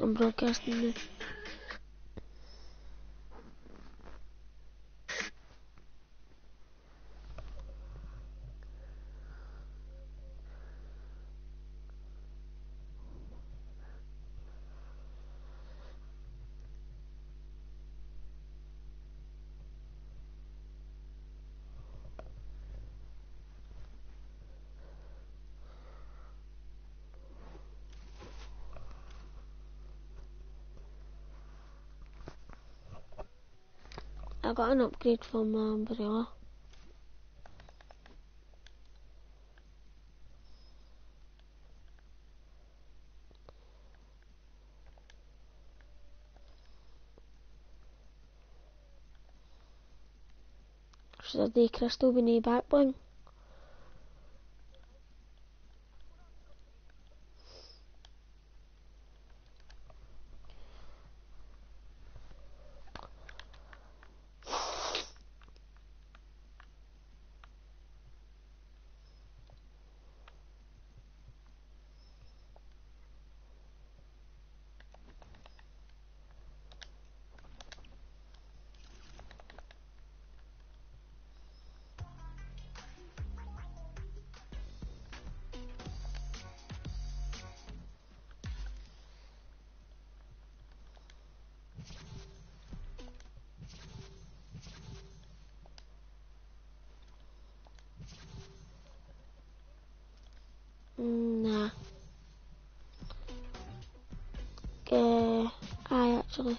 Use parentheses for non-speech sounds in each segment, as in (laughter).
I'm broadcasting now. I got an upgrade from my umbrella. Should I do crystal with no back bling? Nah. Uh, I actually.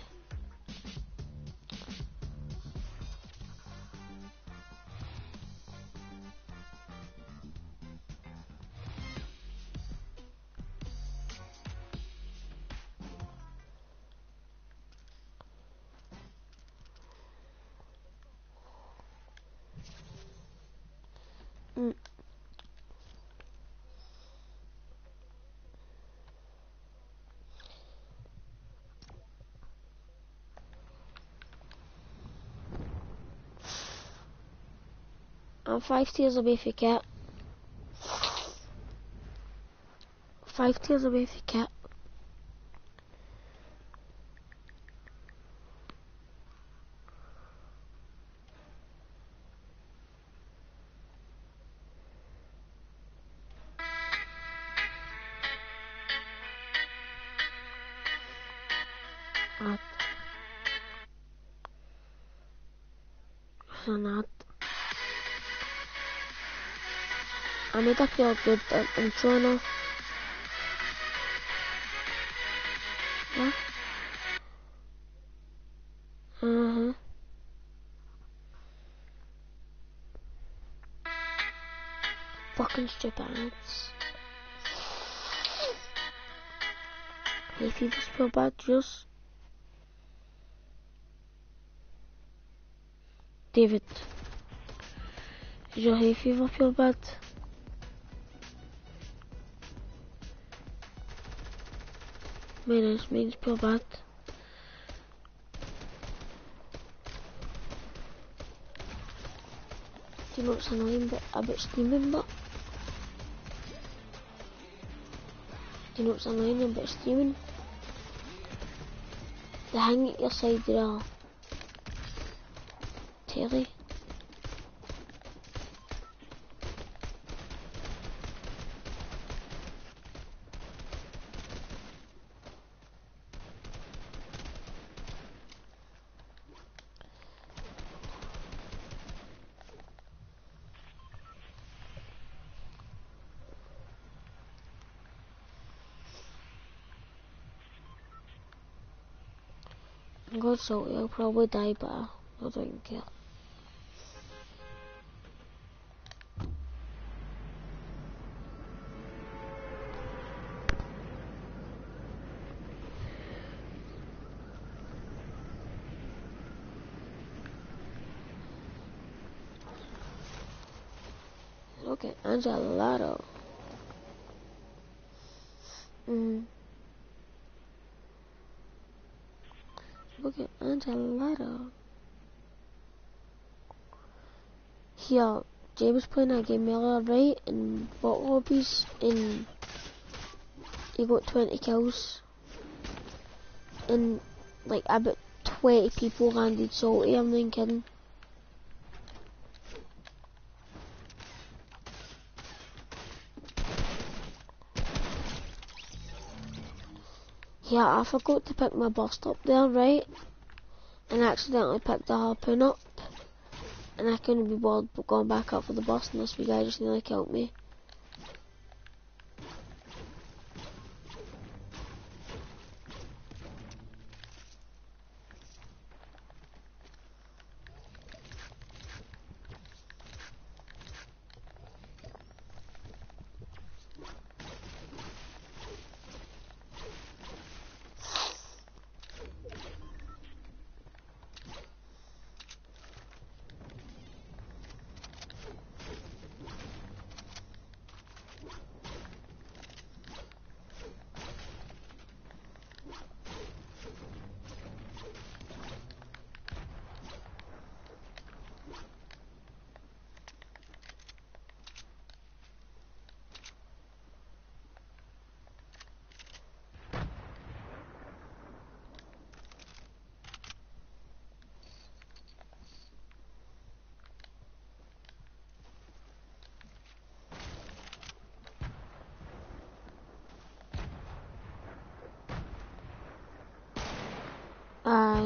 I'm five tiers away for cat. Five tiers away cat. Not. So not. I made that feel good uh, intro now. Yeah. Uh-huh. Fucking stupid ads. Hey, fever's feel bad, just. David. Your hay fever feel bad? Minus means feel bad. Do you know what's annoying but about streaming but? Do you know what's annoying about streaming? The hang at your side of the telly. So I'll probably die but I don't care. Look at Angelato. Mm. Uh, at Angelato. Here, James playing a game earlier, right? In bot lobbies, and he got 20 kills. and like about 20 people landed salty, I'm not kidding. Yeah, I forgot to pick my bust up there, right? And accidentally picked the harpoon up. And I couldn't be bothered going back up for the bus and this wee guy just nearly killed me.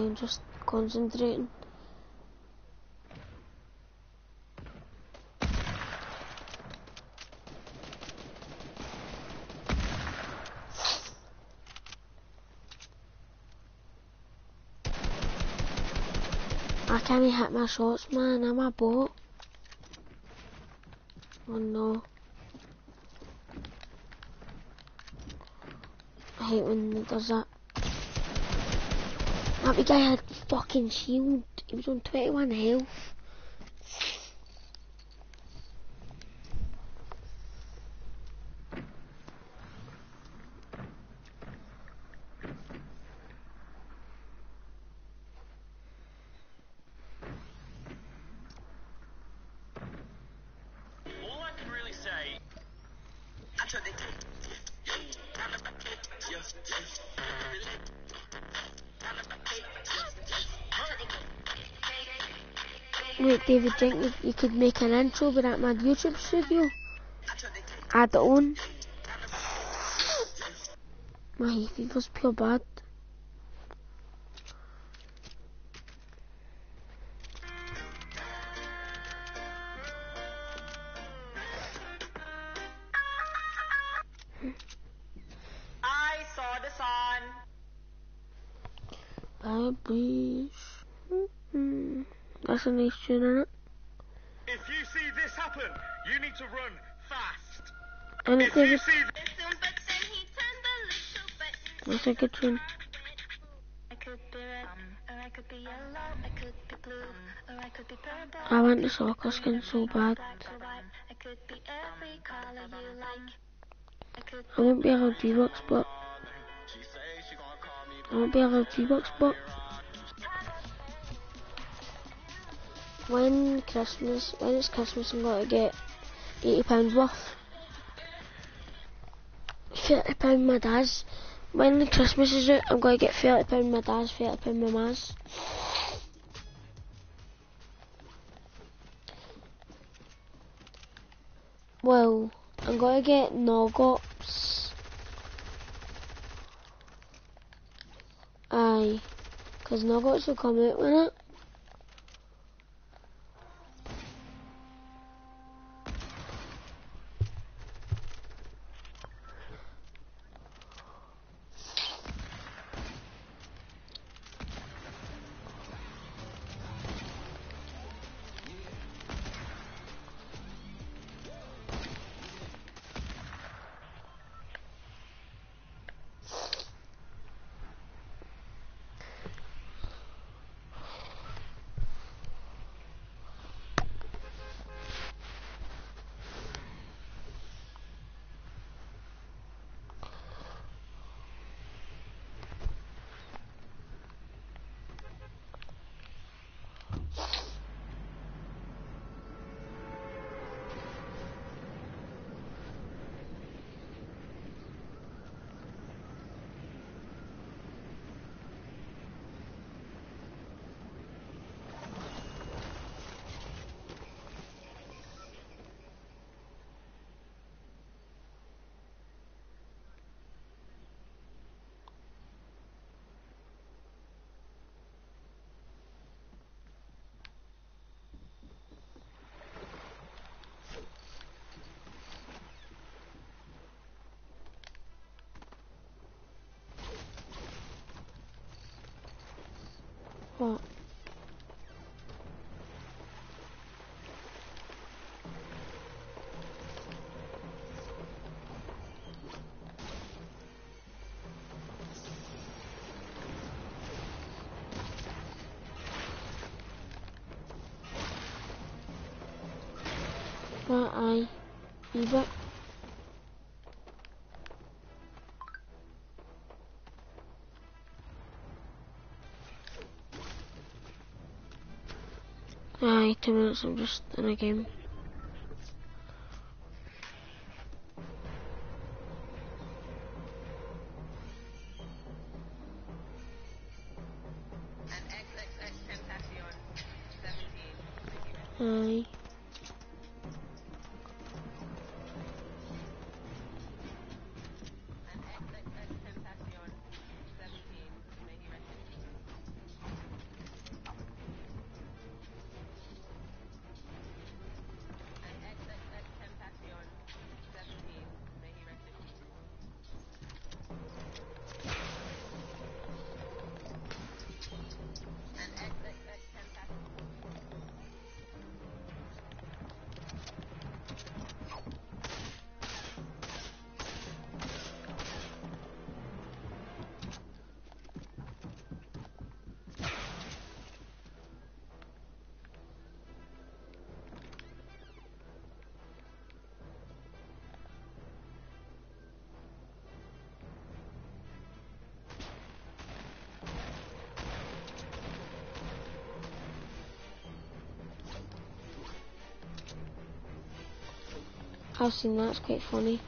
I'm just concentrating. I can't hit my shots, man. I'm a bot. Oh no. I hate when it does that. That guy had fucking shield. He was on 21 health. David think you, could make an intro without my YouTube studio? Add it on. My was pure bad. That's a nice tune, isn't it? If you see this happen, you need to run fast. And If it's you a, see that's a good tune. I could be red, or I could be yellow, I could be blue, or I could be purple. I want the soccer skin so bad. Black or white, I could be every color you like. I won't be able to V-Bucks, but... I won't be able to V-Bucks, but... When Christmas, when it's Christmas, I'm going to get £80 worth. £30 my dad's. When Christmas is out, I'm going to get £30 my dad's, £30 my ma's. Well, I'm going to get Nog Ops. Aye, because Nog Ops will come out with it. What? Right, aye. Two minutes, I'm just in a game. And I've seen that, it's quite funny.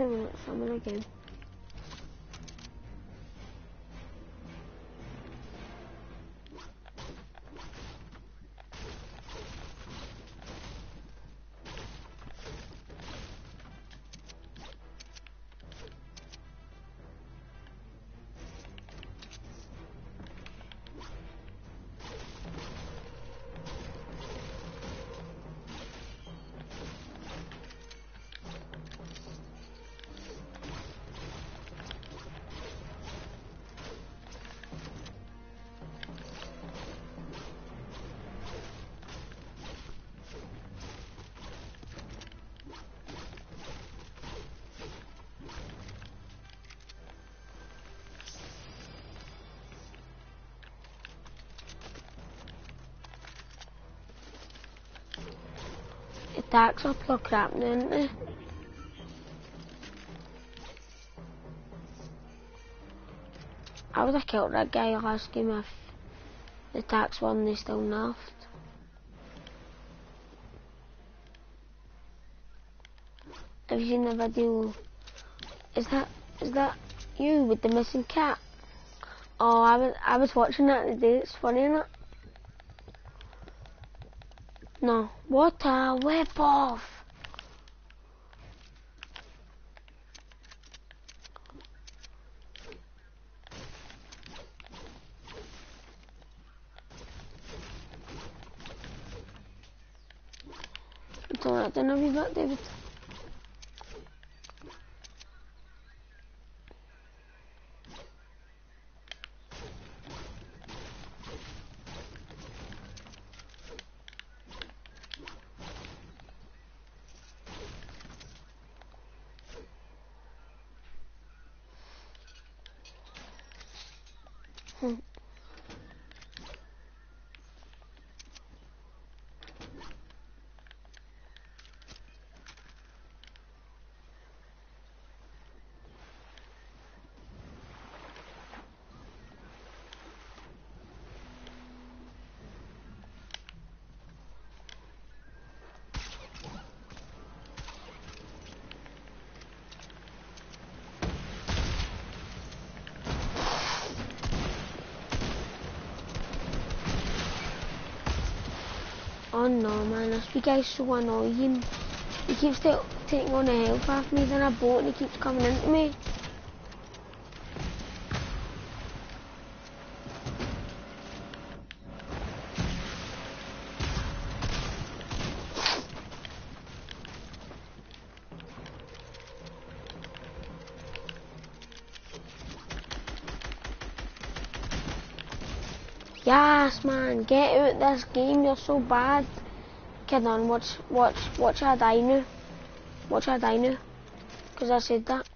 Ten minutes, I'm in a Attacks up look crap, didn't it? I would have killed that guy last him if the tax one they still nerfed. Have you seen the video? Is that is that you with the missing cat? Oh, I was I was watching that today. It's funny, isn't it? No. What a whip off! It's alright, then I'll be back, David. Oh no man, this big guy's so annoying. He keeps ta- taking on a health off me, then a boat and he keeps coming into me. Yes get out this game, you're so bad. Kid on, watch, watch, watch I die now. Watch I die now. Cause I said that.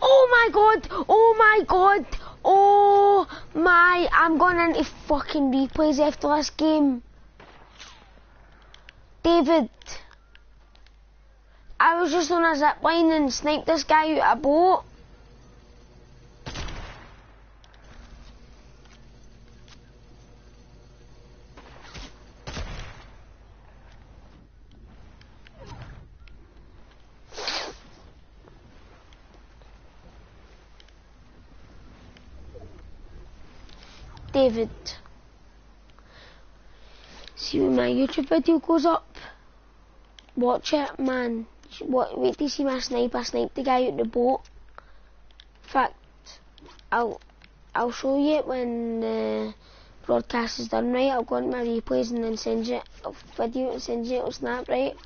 Oh my god! Oh my god! Oh my! I'm going into fucking replays after this game. David. I was just on a zip line and sniped this guy out of a boat. David. See when my YouTube video goes up. Watch it, man. What, wait you see my snipe. I sniped the guy out the boat. In fact, I'll I'll show you it when the broadcast is done, right? I'll go into my replays and then send you a video and send you on Snap, right?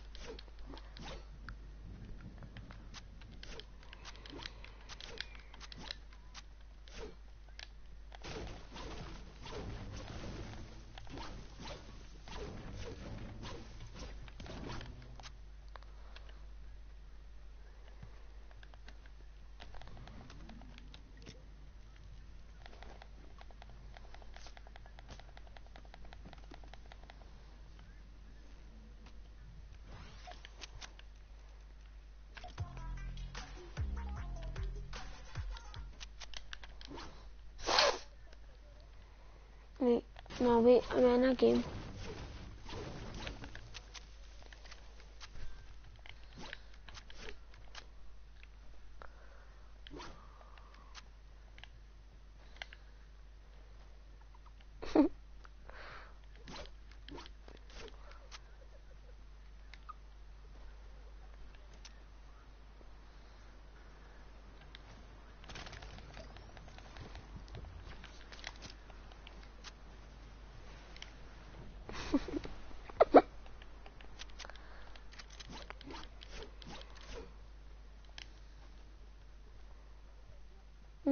No, wait, I'm in a game.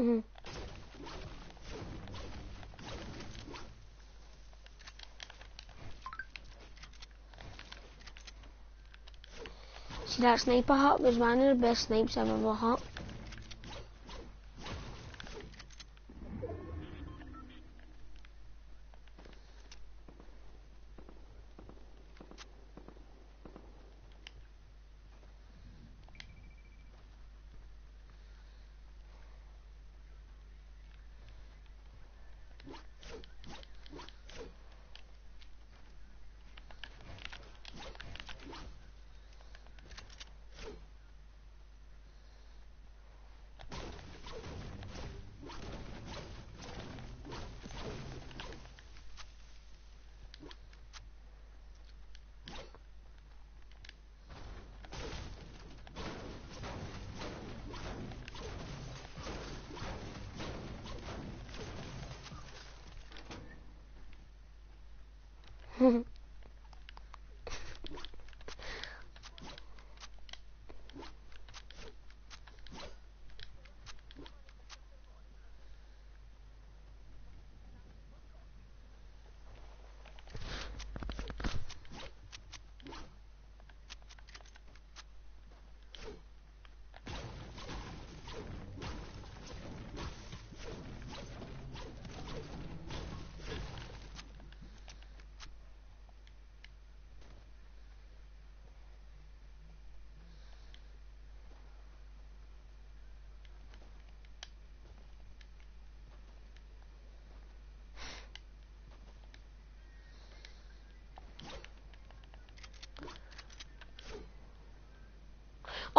See that sniper hut was one of the best snipes I've ever had.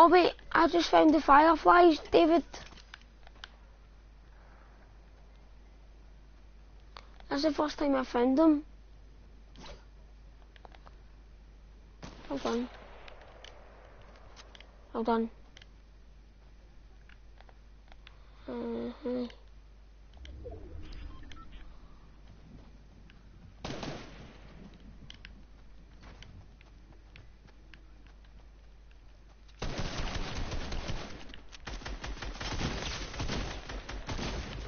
Oh wait, I just found the fireflies, David. That's the first time I found them. Hold on. Hold on. Uh-huh.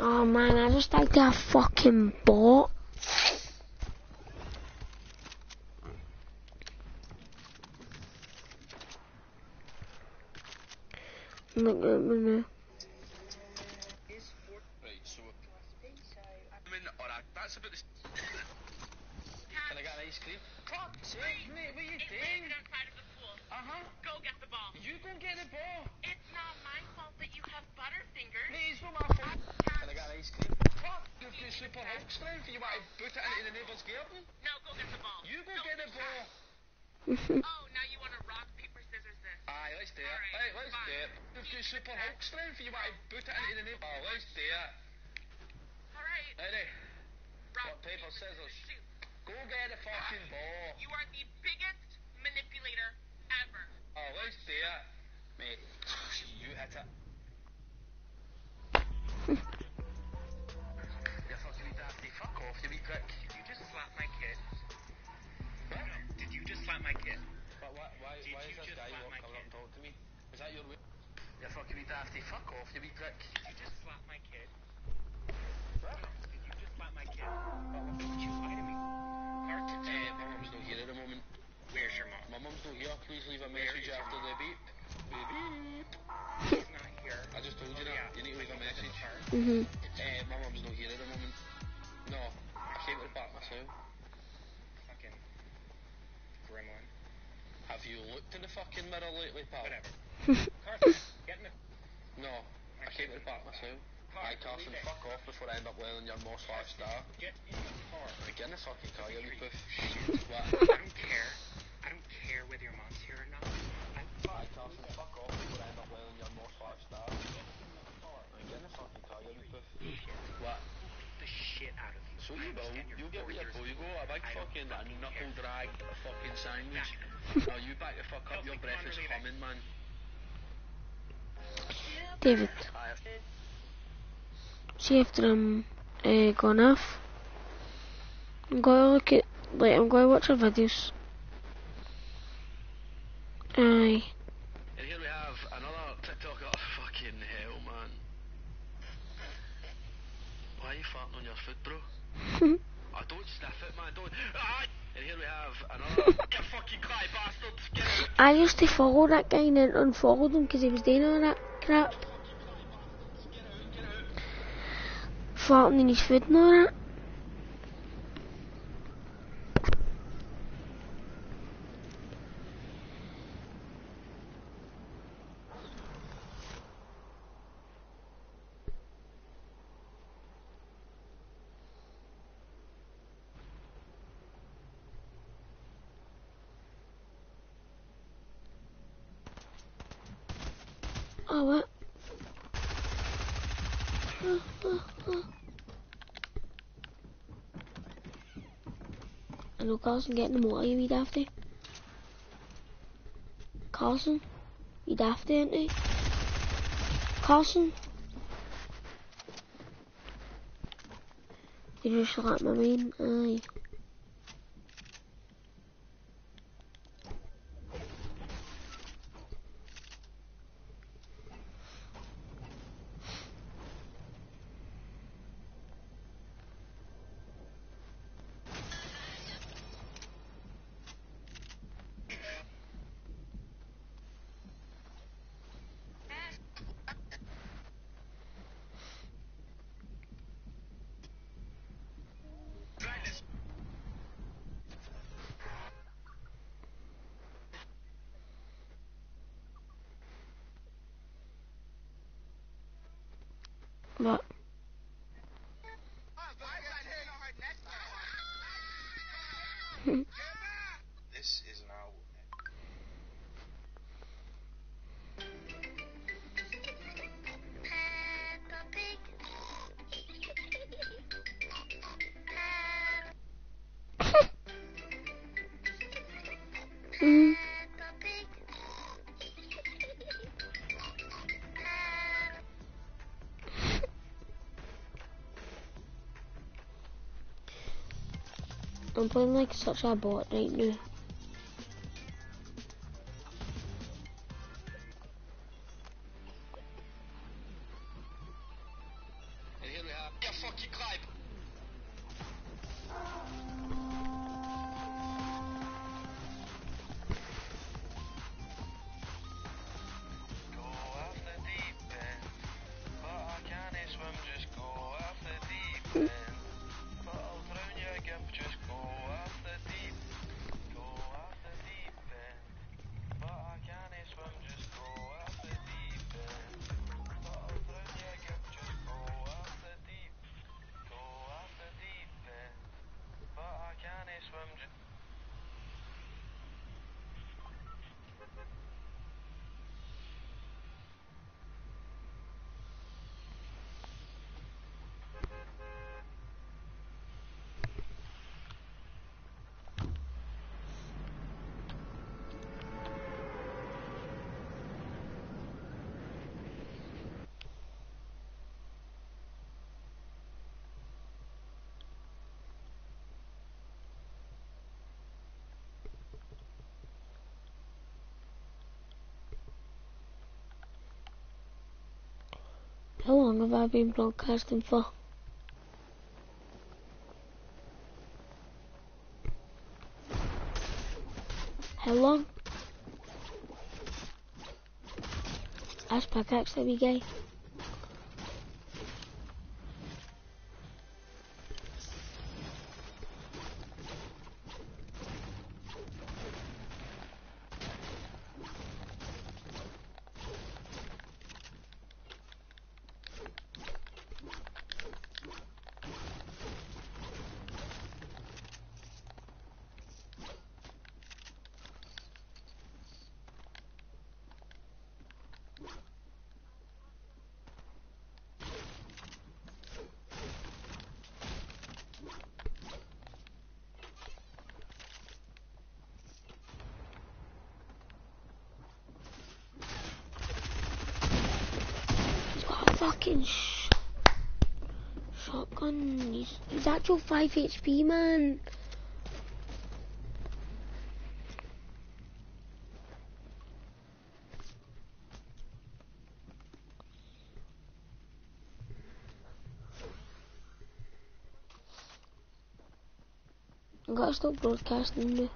Oh man, I just like that fucking bot. Look at me. Right, so. I mean, alright, that's about the. Can I get an ice cream? Fuck's sake, mate, what are you It's doing? landed outside of the pool. Uh huh. Go get the ball. You go get the ball. It's not my fault that you have butterfingers. Mate, it's not my fault. Can I get an ice cream? Fuck, you've got super Hulk. You want to put it into the neighbour's garden? No, go get the ball. You go No, get the ball. (laughs) Oh, now you want to rock, paper, scissors this. Aye, let's do it. Right, let's fine. do it. You've super Hulk strength. You want to put it into the neighbour. Oh, let's do it. Alright, Ready? rock, Rock, paper, scissors. shoot. Go get the fucking ball. You are the biggest manipulator ever. Oh, let's do it. Mate, you hit it. Shit you. So you will. understand you're You'll get four with your years boy, go a big fucking fucking knuckle care. drag fucking sandwich. no, (laughs) you back the fuck up, your Kelsey, breath come on, is we're coming, man. David, see after I'm uh, gone off. I'm going to look at, like, I'm going to watch her videos. Aye. And here we have another TikToker. Fucking hell, man. Why are you farting on your foot, bro? I (laughs) don't sniff it, man. Don't. Ah! And here we have another. (laughs) fucking cry bastard. Get out. I used to follow that guy and then unfollowed him because he was doing all that crap. Farting in his food and all that. Oh, what? I know Carson getting the motor, you wee dafty. Eh? Carson? You dafty, eh, ain't he? Carson? Did you slap my main? Aye. Bah. I'm playing like such a bot right now. How long have I been broadcasting for? How long? Ash pickaxe, let me go. fucking sh shotgun. He's, he's actual 5 HP, man. I gotta stop broadcasting